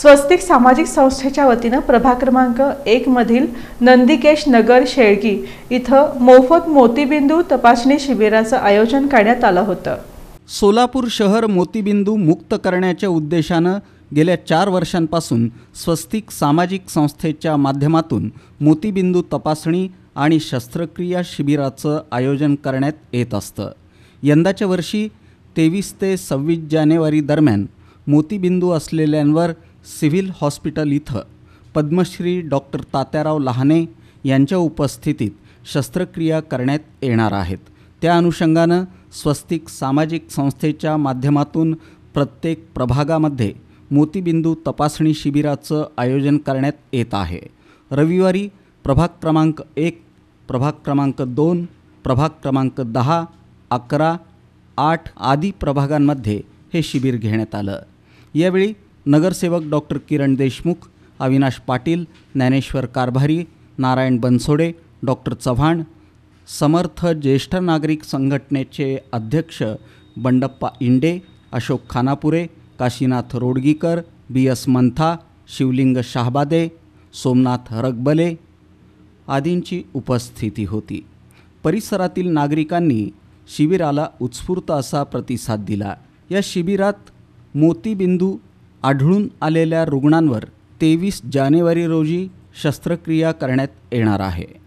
स्वस्तिक सामाजिक संस्थेच्या वतीनं प्रभाग क्रमांक एकमधील नंदिकेश नगर शेळकी इथं मोफत मोतीबिंदू तपासणी शिबिराचं आयोजन करण्यात आलं होतं. सोलापूर शहर मोतीबिंदू मुक्त करण्याच्या उद्देशानं गेल्या चार वर्षांपासून स्वस्तिक सामाजिक संस्थेच्या माध्यमातून मोतीबिंदू तपासणी आणि शस्त्रक्रिया शिबिराचं आयोजन करण्यात येत असतं. यंदाच्या वर्षी तेवीस ते सव्वीस जानेवारी दरम्यान मोतीबिंदू असलेल्यांवर सिव्हिल हॉस्पिटल इथं पद्मश्री डॉक्टर तात्याराव लहाने यांच्या उपस्थितीत शस्त्रक्रिया करण्यात येणार आहेत. त्या अनुषंगानं स्वस्तिक सामाजिक संस्थेच्या माध्यमातून प्रत्येक प्रभागामध्ये मोतीबिंदू तपासणी शिबिराचं आयोजन करण्यात येत आहे. रविवारी प्रभाग क्रमांक एक प्रभाग क्रमांक दोन प्रभाग क्रमांक दहा अकरा आठ आदी प्रभागांमध्ये हे शिबिर घेण्यात आलं. यावेळी नगरसेवक डॉक्टर किरण देशमुख अविनाश पाटील ज्ञानेश्वर कारभारी नारायण बनसोडे डॉक्टर चव्हाण समर्थ ज्येष्ठ नागरिक संघटनेचे अध्यक्ष बंडप्पा इंडे अशोक खानापुरे काशीनाथ रोडगीकर बी एस मंथा शिवलिंग शाहबादे सोमनाथ रगबले आदींची उपस्थिती होती. परिसरातील नागरिकांनी शिबिराला उत्स्फूर्त असा प्रतिसाद दिला. या शिबिरात मोतीबिंदू आढळून आलेल्या रुग्णांवर तेवीस जानेवारी रोजी शस्त्रक्रिया करण्यात येणार आहे.